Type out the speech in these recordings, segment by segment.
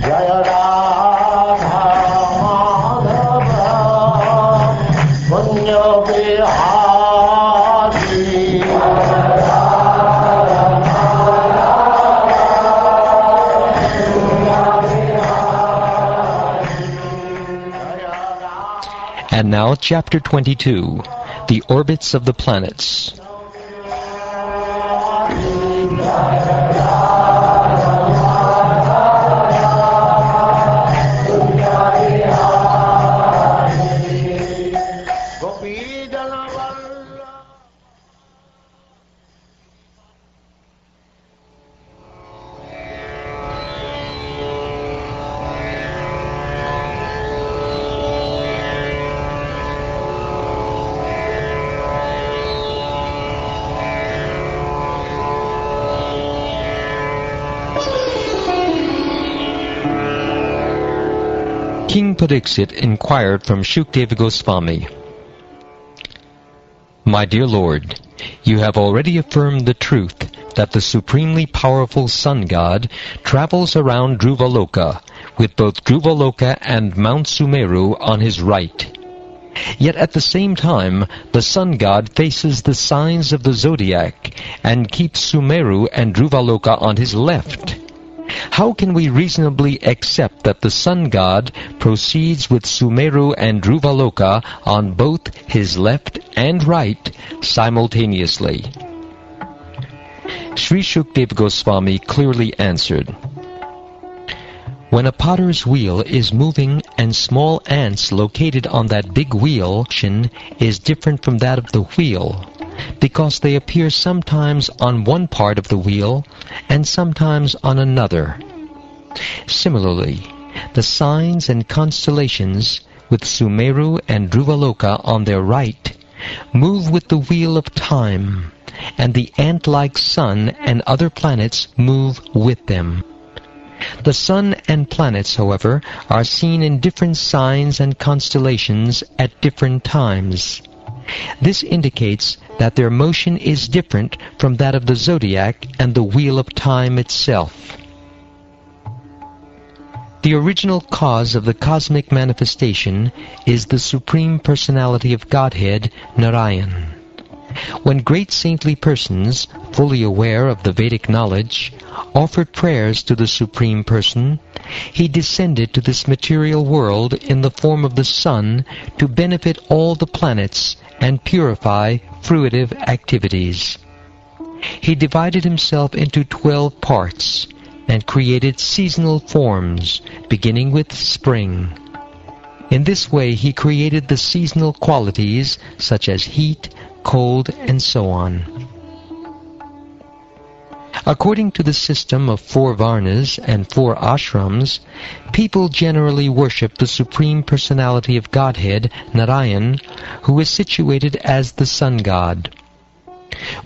Jai Radha Madhav Punya Bihari And now, Chapter 22 The Orbits of the Planets. King Pariksit inquired from Shukdeva Goswami, My dear Lord, you have already affirmed the truth that the supremely powerful sun god travels around Dhruvaloka with both Dhruvaloka and Mount Sumeru on his right. Yet at the same time, the sun god faces the signs of the zodiac and keeps Sumeru and Dhruvaloka on his left. How can we reasonably accept that the sun god proceeds with Sumeru and Dhruvaloka on both his left and right simultaneously? Sri Shukdev Goswami clearly answered, When a potter's wheel is moving and small ants located on that big wheel is different from that of the wheel, because they appear sometimes on one part of the wheel and sometimes on another. Similarly, the signs and constellations with Sumeru and Dhruvaloka on their right move with the wheel of time, and the ant-like sun and other planets move with them. The sun and planets, however, are seen in different signs and constellations at different times. This indicates that their motion is different from that of the zodiac and the wheel of time itself. The original cause of the cosmic manifestation is the Supreme Personality of Godhead, Narayan. When great saintly persons, fully aware of the Vedic knowledge, offered prayers to the Supreme Person, he descended to this material world in the form of the sun to benefit all the planets and purify fruitive activities. He divided himself into twelve parts and created seasonal forms, beginning with spring. In this way he created the seasonal qualities such as heat, cold, and so on. According to the system of four varnas and four ashrams, people generally worship the Supreme Personality of Godhead, Narayan, who is situated as the sun god.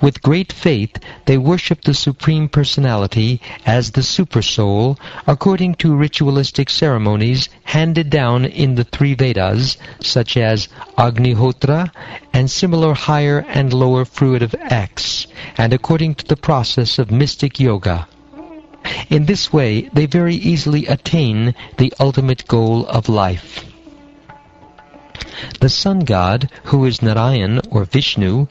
With great faith, they worship the Supreme Personality as the Supersoul according to ritualistic ceremonies handed down in the three Vedas, such as Agnihotra and similar higher and lower fruitive acts, and according to the process of mystic yoga. In this way, they very easily attain the ultimate goal of life. The sun god, who is Narayan or Vishnu,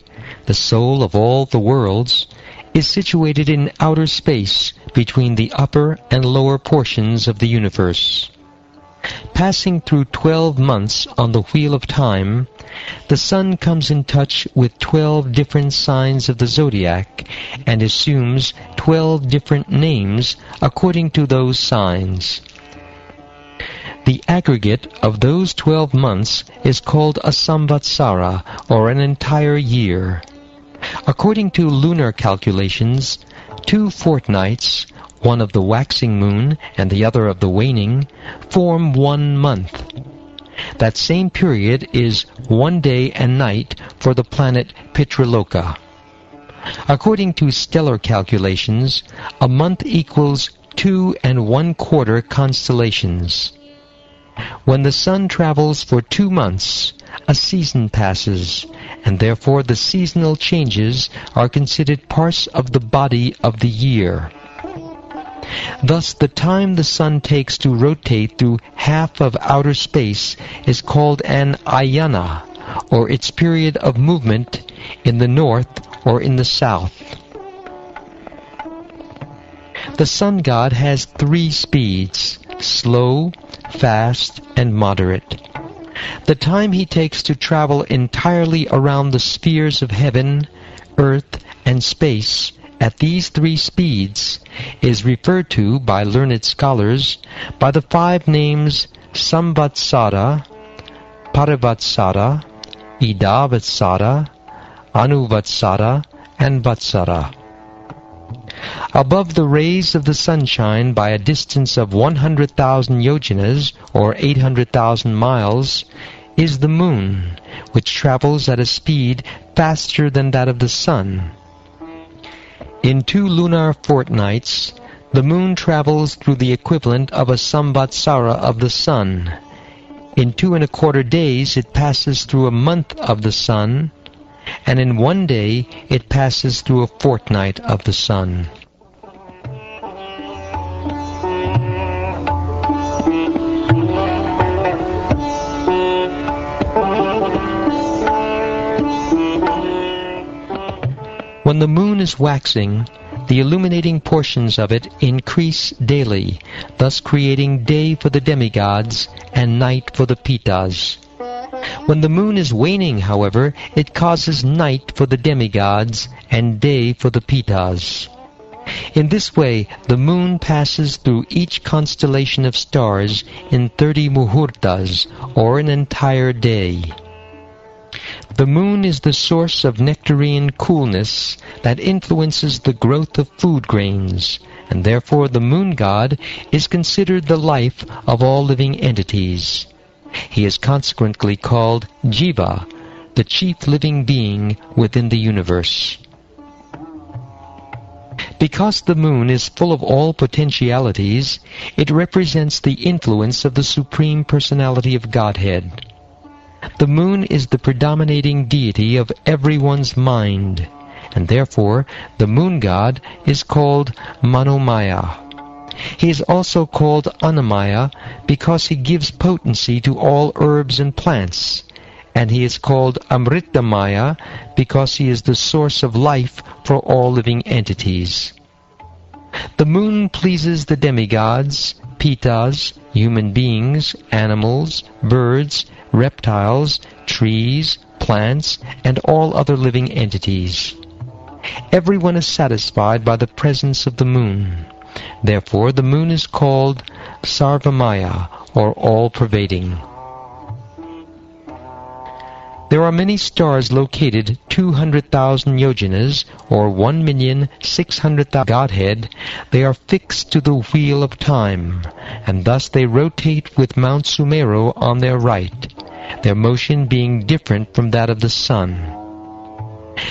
the soul of all the worlds, is situated in outer space between the upper and lower portions of the universe. Passing through twelve months on the wheel of time, the sun comes in touch with twelve different signs of the zodiac and assumes twelve different names according to those signs. The aggregate of those twelve months is called a samvatsara, or an entire year. According to lunar calculations, two fortnights, one of the waxing moon and the other of the waning, form one month. That same period is one day and night for the planet Pitraloka. According to stellar calculations, a month equals two and one quarter constellations. When the sun travels for two months, a season passes, and therefore the seasonal changes are considered parts of the body of the year. Thus, the time the sun takes to rotate through half of outer space is called an ayana, or its period of movement in the north or in the south. The sun god has three speeds, slow, fast, and moderate. The time he takes to travel entirely around the spheres of heaven, earth, and space at these three speeds is referred to by learned scholars by the five names Samvatsara, Parivatsara, Idavatsara, Anuvatsara, and Vatsara. Above the rays of the sunshine by a distance of 100,000 yojanas, or 800,000 miles, is the moon, which travels at a speed faster than that of the sun. In two lunar fortnights, the moon travels through the equivalent of a samvatsara of the sun. In two and a quarter days it passes through a month of the sun, and in one day it passes through a fortnight of the sun. When the moon is waxing, the illuminating portions of it increase daily, thus creating day for the demigods and night for the pitas. When the moon is waning, however, it causes night for the demigods and day for the pitas. In this way, the moon passes through each constellation of stars in 30 muhurtas, or an entire day. The moon is the source of nectarine coolness that influences the growth of food grains, and therefore the moon god is considered the life of all living entities. He is consequently called Jiva, the chief living being within the universe. Because the moon is full of all potentialities, it represents the influence of the Supreme Personality of Godhead. The moon is the predominating deity of everyone's mind, and therefore the moon god is called Manomaya. He is also called Annamaya because he gives potency to all herbs and plants, and he is called Amritamaya because he is the source of life for all living entities. The moon pleases the demigods, pitas, human beings, animals, birds, reptiles, trees, plants, and all other living entities. Everyone is satisfied by the presence of the moon. Therefore the moon is called Sarvamaya, or all-pervading. There are many stars located 200,000 yojanas, or 1,600,000 Godhead. They are fixed to the wheel of time, and thus they rotate with Mount Sumeru on their right, their motion being different from that of the sun.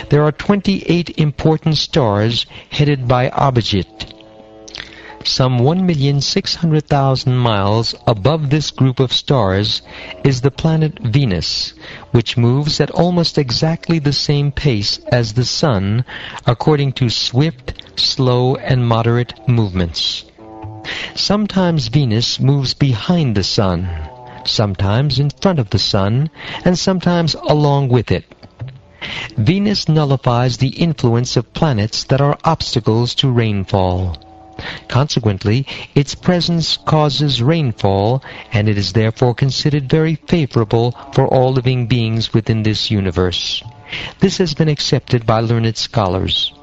There are 28 important stars headed by Abhijit, some 1,600,000 miles above this group of stars is the planet Venus, which moves at almost exactly the same pace as the Sun according to swift, slow, and moderate movements. Sometimes Venus moves behind the Sun, sometimes in front of the Sun, and sometimes along with it. Venus nullifies the influence of planets that are obstacles to rainfall. Consequently, its presence causes rainfall, and it is therefore considered very favorable for all living beings within this universe. This has been accepted by learned scholars.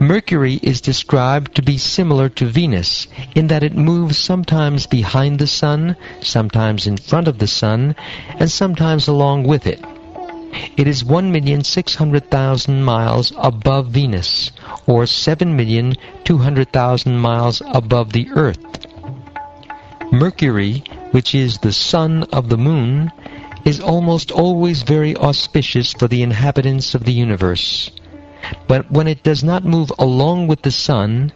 Mercury is described to be similar to Venus in that it moves sometimes behind the sun, sometimes in front of the sun, and sometimes along with it. It is 1,600,000 miles above Venus, or 7,200,000 miles above the Earth. Mercury, which is the son of the moon, is almost always very auspicious for the inhabitants of the universe. But when it does not move along with the sun,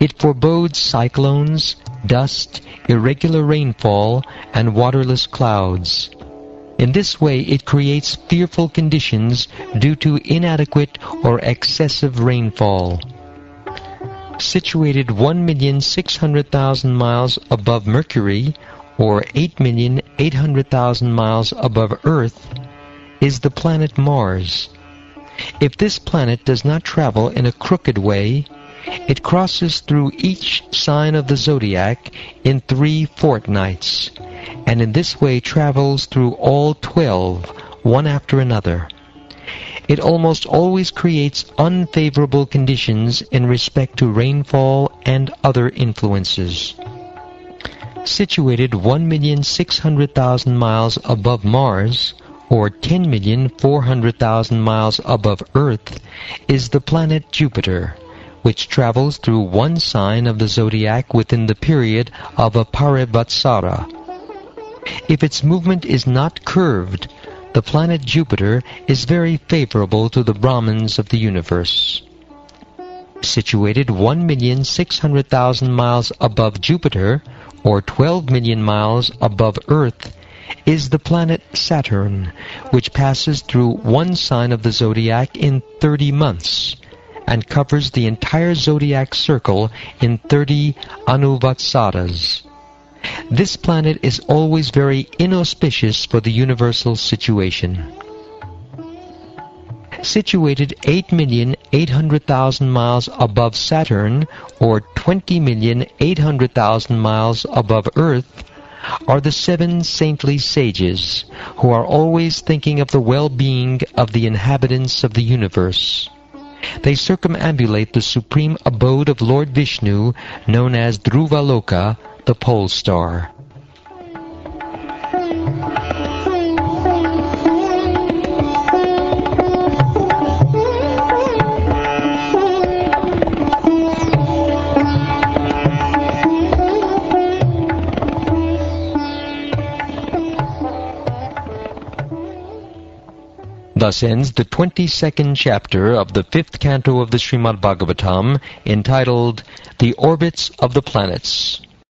it forebodes cyclones, dust, irregular rainfall, and waterless clouds. In this way it creates fearful conditions due to inadequate or excessive rainfall. situated 1,600,000 miles above Mercury, or 8,800,000 miles above Earth, is the planet Mars. If this planet does not travel in a crooked way, it crosses through each sign of the zodiac in three fortnights, and in this way travels through all twelve, one after another. It almost always creates unfavorable conditions in respect to rainfall and other influences. Situated 1,600,000 miles above Mars, or 10,400,000 miles above Earth, is the planet Jupiter which travels through one sign of the zodiac within the period of a parivatsara. If its movement is not curved, the planet Jupiter is very favorable to the Brahmins of the universe. Situated 1,600,000 miles above Jupiter, or 12 million miles above Earth, is the planet Saturn, which passes through one sign of the zodiac in 30 months and covers the entire zodiac circle in 30 anuvatsaras. This planet is always very inauspicious for the universal situation. Situated 8,800,000 miles above Saturn, or 20,800,000 miles above Earth, are the seven saintly sages, who are always thinking of the well-being of the inhabitants of the universe. They circumambulate the supreme abode of Lord Vishnu, known as Dhruvaloka, the pole star. Thus ends the 22nd chapter of the fifth canto of the Srimad Bhagavatam, entitled The Orbits of the Planets.